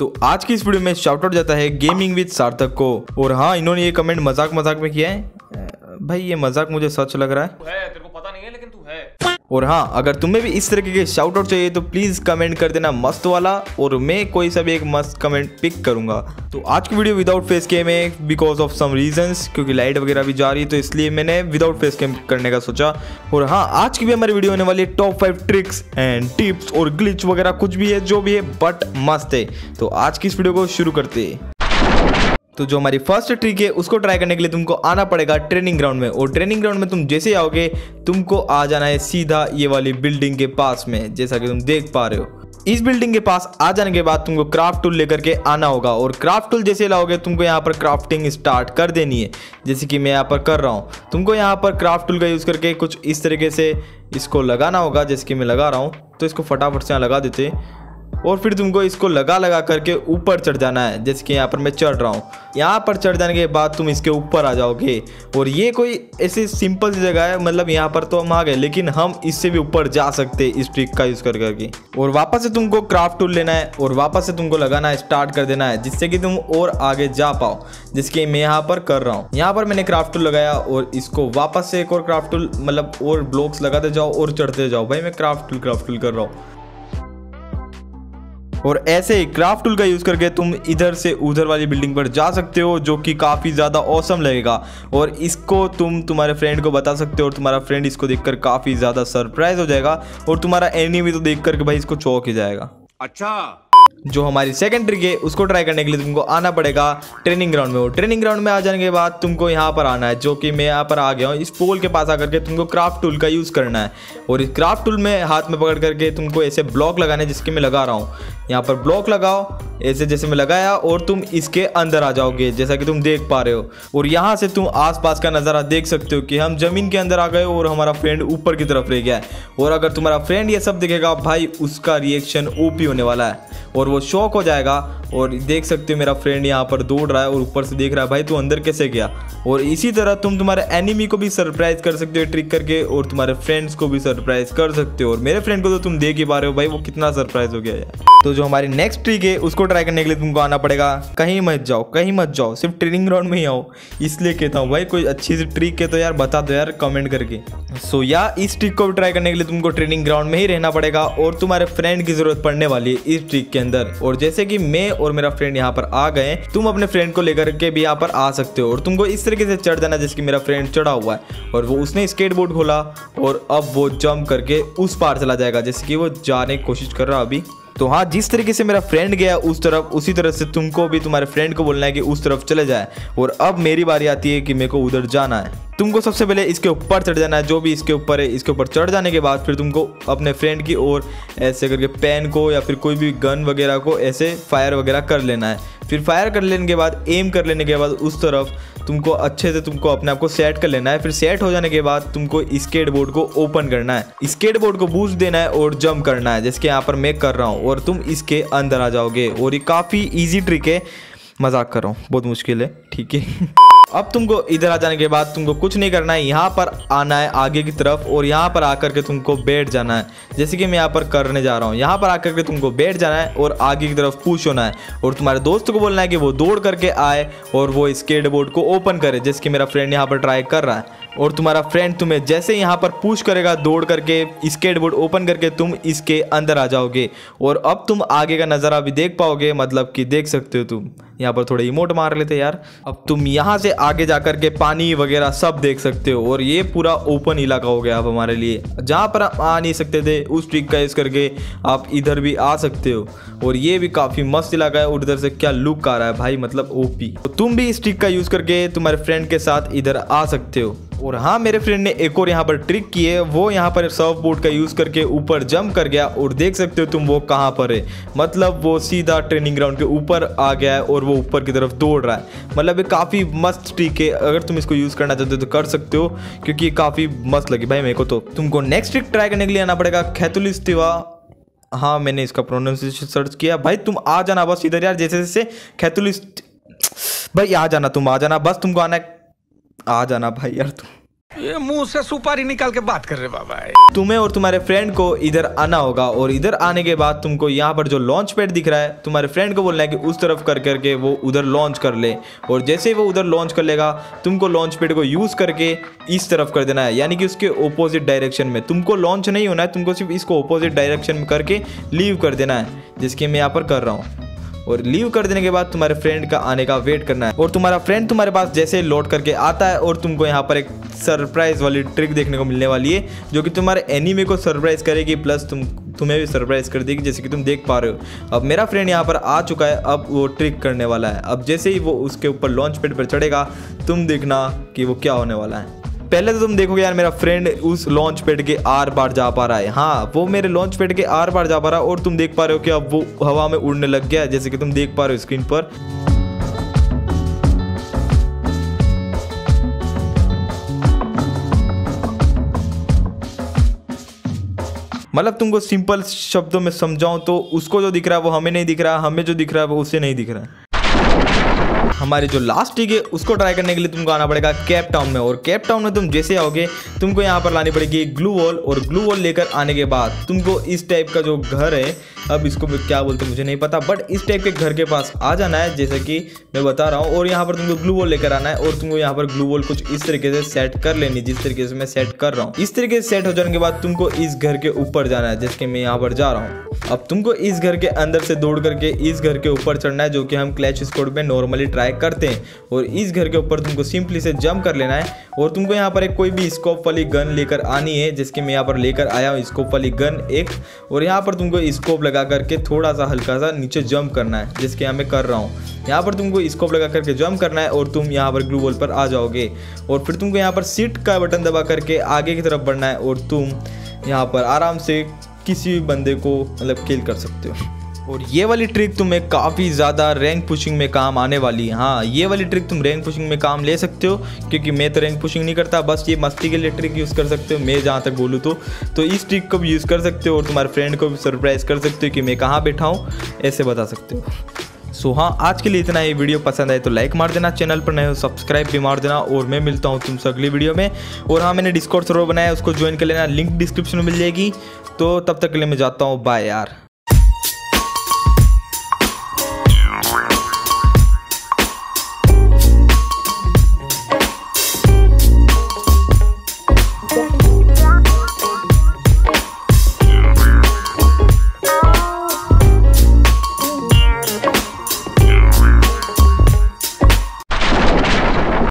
तो आज की इस वीडियो में शाउट आउट जाता है गेमिंग विद सार्थक को। और हाँ इन्होंने ये कमेंट मज़ाक मज़ाक में किया है। भाई, ये मज़ाक मुझे सच लग रहा है। और हाँ अगर तुम्हें भी इस तरीके के शाउट आउट चाहिए तो प्लीज़ कमेंट कर देना मस्त वाला और मैं कोई सा भी एक मस्त कमेंट पिक करूँगा। तो आज की वीडियो विदाउट फेस कैम है बिकॉज़ ऑफ़ सम रीजंस क्योंकि लाइट वगैरह भी जा रही है तो इसलिए मैंने विदाउट फेस कैम करने का सोचा। और हाँ आज की भी हमारी वीडियो होने वाली है top five tricks and tips और ग्लिच वगैरह कुछ भी है, जो भी है बट मस्त है। तो आज की इस वीडियो को शुरू करते हैं। तो जो हमारी फ़र्स्ट ट्रिक है, उसको ट्राई करने के लिए तुमको आना पड़ेगा ट्रेनिंग ग्राउंड में। और ट्रेनिंग ग्राउंड में तुम जैसे आओगे, तुमको आ जाना है सीधा ये वाली बिल्डिंग के पास में, जैसा कि तुम देख पा रहे हो। इस बिल्डिंग के पास आ जाने के बाद तुमको क्राफ्ट टूल लेकर के आना होगा। और क्राफ्ट टूल जैसे लाओगे, तुमको यहाँ पर क्राफ्टिंग स्टार्ट कर देनी है। जैसे कि मैं यहाँ पर कर रहा हूँ। तुमको यहाँ पर क्राफ्ट टूल का यूज़ करके कुछ इस तरीके से इसको लगाना होगा, जैसे कि मैं लगा रहा हूँ। तो इसको फटाफट से यहाँ लगा देते हैं। और फिर तुमको इसको लगा लगा करके ऊपर चढ़ जाना है, जैसे कि यहाँ पर मैं चढ़ रहा हूँ। यहाँ पर चढ़ जाने के बाद तुम इसके ऊपर आ जाओगे। और ये कोई ऐसी सिंपल सी जगह है मतलब यहाँ पर तो हम आ गए, लेकिन हम इससे भी ऊपर जा सकते हैं, इस ट्रिक का यूज़ कर करके। और वापस से तुमको क्राफ्ट टूल लेना है, और वापस से तुमको लगाना है स्टार्ट कर देना है, जिससे कि तुम और आगे जा पाओ जिसके मैं यहाँ पर कर रहा हूँ। यहाँ पर मैंने क्राफ्ट टूल लगाया, और इसको वापस से एक और क्राफ्ट टूल मतलब और ब्लॉक्स लगाते जाओ और चढ़ते जाओ। भाई, मैं क्राफ्ट टूल क्राफ्ट टूल कर रहा हूँ। और ऐसे ही क्राफ्ट टूल का यूज़ करके तुम इधर से उधर वाली बिल्डिंग पर जा सकते हो, जो कि काफ़ी ज़्यादा औसम लगेगा। और इसको तुम तुम्हारे फ्रेंड को बता सकते हो और तुम्हारा फ्रेंड इसको देखकर काफ़ी ज़्यादा सरप्राइज़ हो जाएगा। और तुम्हारा एनिमी तो देख करके भाई इसको चौक ही जाएगा। अच्छा। जो हमारी सेकेंड ट्रिक है, उसको ट्राई करने के लिए तुमको आना पड़ेगा ट्रेनिंग ग्राउंड में। और ट्रेनिंग ग्राउंड में आ जाने के बाद तुमको यहाँ पर आना है, जो कि मैं यहाँ पर आ गया हूँ। इस पोल के पास आकर के तुमको क्राफ्ट टूल का यूज़ करना है। और इस क्राफ्ट टूल में हाथ में पकड़ करके तुमको ऐसे ब्लॉक लगाने जिसके मैं लगा रहा हूँ। यहाँ पर ब्लॉक लगाओ, ऐसे जैसे मैं लगाया और तुम इसके अंदर आ जाओगे, जैसा कि तुम देख पा रहे हो। और यहाँ से तुम आसपास का नज़ारा देख सकते हो कि हम ज़मीन के अंदर आ गए और हमारा फ्रेंड ऊपर की तरफ़ रह गया है। और अगर तुम्हारा फ्रेंड ये सब देखेगा, भाई, उसका रिएक्शन ओपी होने वाला है। और वो शौक हो जाएगा और देख सकते हो मेरा फ्रेंड यहाँ पर दौड़ रहा है और ऊपर से देख रहा है भाई तू अंदर कैसे गया? और इसी तरह तुम तुम्हारे एनिमी को भी सरप्राइज़ कर सकते हो ट्रिक करके और तुम्हारे फ्रेंड्स को भी सरप्राइज़ कर सकते हो। और मेरे फ्रेंड को तो तुम देख ही पा रहे हो भाई वो कितना सरप्राइज़ हो गया यार। तो जो हमारी नेक्स्ट ट्रिक है उसको ट्राई करने के लिए तुमको आना पड़ेगा। कहीं मत जाओ कहीं मत जाओ सिर्फ़ ट्रेनिंग ग्राउंड में ही आओ। इसलिए कहता हूँ भाई कोई अच्छी सी ट्रिक है तो यार बता दो यार कमेंट करके। सो so, या इस ट्रिक को भी ट्राई करने के लिए तुमको ट्रेनिंग ग्राउंड में ही रहना पड़ेगा और तुम्हारे फ्रेंड की ज़रूरत पड़ने वाली है इस ट्रिक के अंदर। और जैसे कि मैं और मेरा फ्रेंड यहाँ पर आ गए तुम अपने फ्रेंड को लेकर के भी यहाँ पर आ सकते हो और तुमको इस तरीके से चढ़ जाना जैसे कि मेरा फ्रेंड चढ़ा हुआ है। और वो उसने स्केट बोर्ड खोला और अब वो जम्प करके उस पार चला जाएगा जैसे कि वो जाने की कोशिश कर रहा अभी। तो हाँ जिस तरीके से मेरा फ्रेंड गया उस तरफ़, उसी तरह से तुमको भी तुम्हारे फ्रेंड को बोलना है कि उस तरफ़ चले जाए। और अब मेरी बारी आती है कि मेरे को उधर जाना है। तुमको सबसे पहले इसके ऊपर चढ़ जाना है, जो भी इसके ऊपर है, इसके ऊपर चढ़ जाने के बाद फिर तुमको अपने फ्रेंड की ओर ऐसे करके पेन को या फिर कोई भी गन वगैरह को ऐसे फायर वगैरह कर लेना है। फिर फायर कर लेने के बाद एम कर लेने के बाद उस तरफ़ तुमको अच्छे से तुमको अपने आप को सेट कर लेना है। फिर सेट हो जाने के बाद तुमको स्केट बोर्ड को ओपन करना है। स्केट बोर्ड को बूस्ट देना है और जंप करना है जैसे यहाँ पर मैं कर रहा हूँ। और तुम इसके अंदर आ जाओगे। और ये काफ़ी ईजी ट्रिक है। मज़ाक कर रहा हूँ। बहुत मुश्किल है। ठीक है। अब तुमको इधर आ जाने के बाद तुमको कुछ नहीं करना है। यहाँ पर आना है आगे की तरफ़ और यहाँ पर आकर के तुमको बैठ जाना है। जैसे कि मैं यहाँ पर करने जा रहा हूँ। यहाँ पर आकर के तुमको बैठ जाना है और आगे की तरफ़ पूछ होना है और तुम्हारे दोस्त को बोलना है कि वो दौड़ करके आए और वो स्केट बोर्ड को ओपन करे, जैसे कि मेरा फ्रेंड यहाँ पर ट्राई कर रहा है। और तुम्हारा फ्रेंड तुम्हें जैसे यहाँ पर पुश करेगा, दौड़ करके स्केट बोर्ड ओपन करके तुम इसके अंदर आ जाओगे। और अब तुम आगे का नज़ारा भी देख पाओगे मतलब कि देख सकते हो तुम। यहाँ पर थोड़े इमोट मार लेते यार। अब तुम यहाँ से आगे जाकर के पानी वगैरह सब देख सकते हो। और ये पूरा ओपन इलाका हो गया अब हमारे लिए। जहाँ पर आप आ नहीं सकते थे, उस ट्रिक का यूज़ करके आप इधर भी आ सकते हो। और ये भी काफ़ी मस्त इलाका है और इधर से क्या लुक आ रहा है भाई मतलब ओपी तो तुम भी इस ट्रिक का यूज़ करके तुम्हारे फ्रेंड के साथ इधर आ सकते हो। और हाँ मेरे फ्रेंड ने एक और यहाँ पर ट्रिक की है। वो यहाँ पर सर्फ बोर्ड का यूज़ करके ऊपर जंप कर गया और देख सकते हो तुम वो कहाँ पर है। मतलब वो सीधा ट्रेनिंग ग्राउंड के ऊपर आ गया है और वो ऊपर की तरफ़ दौड़ रहा है। मतलब ये काफ़ी मस्त ट्रिक है। अगर तुम इसको यूज़ करना चाहते हो तो कर सकते हो, क्योंकि ये काफ़ी मस्त लगी। भाई, मेरे को तो तुमको नेक्स्ट ट्रिक ट्राई करने के लिए आना पड़ेगा। खैतुलिस्तिवा हाँ मैंने इसका प्रोनाउंसिएशन सर्च किया। भाई, तुम आ जाना बस इधर यार जैसे जैसे खैतुलिस्ट भाई, आ जाना तुम, आ जाना। बस तुमको आना आ जाना भाई यार तुम ये मुँह से सुपारी निकाल के बात कर रहे बाबा तुम्हें और तुम्हारे फ्रेंड को इधर आना होगा और इधर आने के बाद तुमको यहाँ पर जो लॉन्च पैड दिख रहा है तुम्हारे फ्रेंड को बोलना है कि उस तरफ़ कर करके वो उधर लॉन्च कर ले। और जैसे ही वो उधर लॉन्च कर लेगा तुमको लॉन्च पैड को यूज़ करके इस तरफ़ कर देना है। यानी कि उसके ओपोजिट डायरेक्शन में। तुमको लॉन्च नहीं होना है तुमको सिर्फ़ इसको ओपोजिट डायरेक्शन में करके लीव कर देना है जिसकी मैं यहाँ पर कर रहा हूँ। और लीव कर देने के बाद तुम्हारे फ्रेंड का आने का वेट करना है। और तुम्हारा फ्रेंड तुम्हारे पास जैसे लौट करके आता है और तुमको यहाँ पर एक सरप्राइज़ वाली ट्रिक देखने को मिलने वाली है, जो कि तुम्हारे एनिमे को सरप्राइज़ करेगी प्लस तुम, तुम्हें भी सरप्राइज़ कर देगी, जैसे कि तुम देख पा रहे हो। अब मेरा फ्रेंड यहाँ पर आ चुका है, अब वो ट्रिक करने वाला है। अब जैसे ही वो उसके ऊपर लॉन्च पेड पर चढ़ेगा, तुम देखना कि वो क्या होने वाला है। पहले तो तुम देखोगे यार, मेरा फ्रेंड उस लॉन्च पैड के आर पार जा पा रहा है। हाँ वो मेरे लॉन्च पैड के आर पार जा पा रहा है और तुम देख पा रहे हो कि अब वो हवा में उड़ने लग गया है, जैसे कि तुम देख पा रहे हो स्क्रीन पर। मतलब तुमको सिंपल शब्दों में समझाऊं तो उसको जो दिख रहा है वो हमें नहीं दिख रहा, हमें जो दिख रहा है वो उसे नहीं दिख रहा। हमारी जो लास्ट टिक है, उसको ट्राई करने के लिए तुमको आना पड़ेगा कैप टाउन में। और कैप टाउन में तुम जैसे आओगे, तुमको यहाँ पर लानी पड़ेगी ग्लू वॉल और ग्लू वॉल लेकर आने के बाद तुमको इस टाइप का जो घर है, अब इसको क्या बोलते मुझे नहीं पता बट इस टाइप के घर के पास आ जाना है, जैसे कि मैं बता रहा हूँ। और यहाँ पर तुमको ग्लू वॉल लेकर आना है, और तुमको यहाँ पर ग्लू वॉल कुछ इस तरीके से सेट कर लेनी, जिस तरीके से मैं सेट कर रहा हूँ। इस तरीके से सेट हो जाने के बाद तुमको इस घर के ऊपर जाना है, जिसके मैं यहाँ पर जा रहा हूँ। अब तुमको इस घर के अंदर से दौड़ करके इस घर के ऊपर चढ़ना है, जो कि हम क्लैच स्कोड में नॉर्मली ट्राई करते हैं। और इस घर के ऊपर तुमको सिंपली से जंप कर लेना है। और तुमको यहाँ पर एक कोई भी स्कोप वाली गन लेकर आनी है, जिसके मैं यहाँ पर लेकर आया हूँ स्कोप वाली गन एक। और यहाँ पर तुमको स्कोप लगा करके थोड़ा सा हल्का सा नीचे जंप करना है, जिसके यहाँ मैं कर रहा हूँ। यहाँ पर तुमको स्कोप लगा करके जंप करना है और तुम यहाँ पर ग्लू वॉल पर आ जाओगे। और फिर तुमको यहाँ पर सीट का बटन दबा करके आगे की तरफ़ बढ़ना है और तुम यहाँ पर आराम से किसी भी बंदे को मतलब किल कर सकते हो। और ये वाली ट्रिक तुम्हें काफ़ी ज़्यादा रैंक पुशिंग में काम आने वाली है। हाँ ये वाली ट्रिक तुम रैंक पुशिंग में काम ले सकते हो, क्योंकि मैं तो रैंक पुशिंग नहीं करता, बस ये मस्ती के लिए ट्रिक यूज़ कर सकते हो, मैं जहाँ तक बोलूँ तो। तो इस ट्रिक को भी यूज़ कर सकते हो और तुम्हारे फ्रेंड को भी सरप्राइज़ कर सकते हो कि मैं कहाँ बैठा हूँ, ऐसे बता सकते हो। सो हाँ आज के लिए इतना ये वीडियो पसंद आए तो लाइक मार देना, चैनल पर नए हो सब्सक्राइब भी मार देना और मैं मिलता हूँ तुमसे अगली वीडियो में। और हाँ मैंने डिस्कॉर्ड सर्वर बनाया, उसको ज्वाइन कर लेना। लिंक डिस्क्रिप्शन में मिल जाएगी। तो तब तक के लिए मैं जाता हूँ। बाय यार।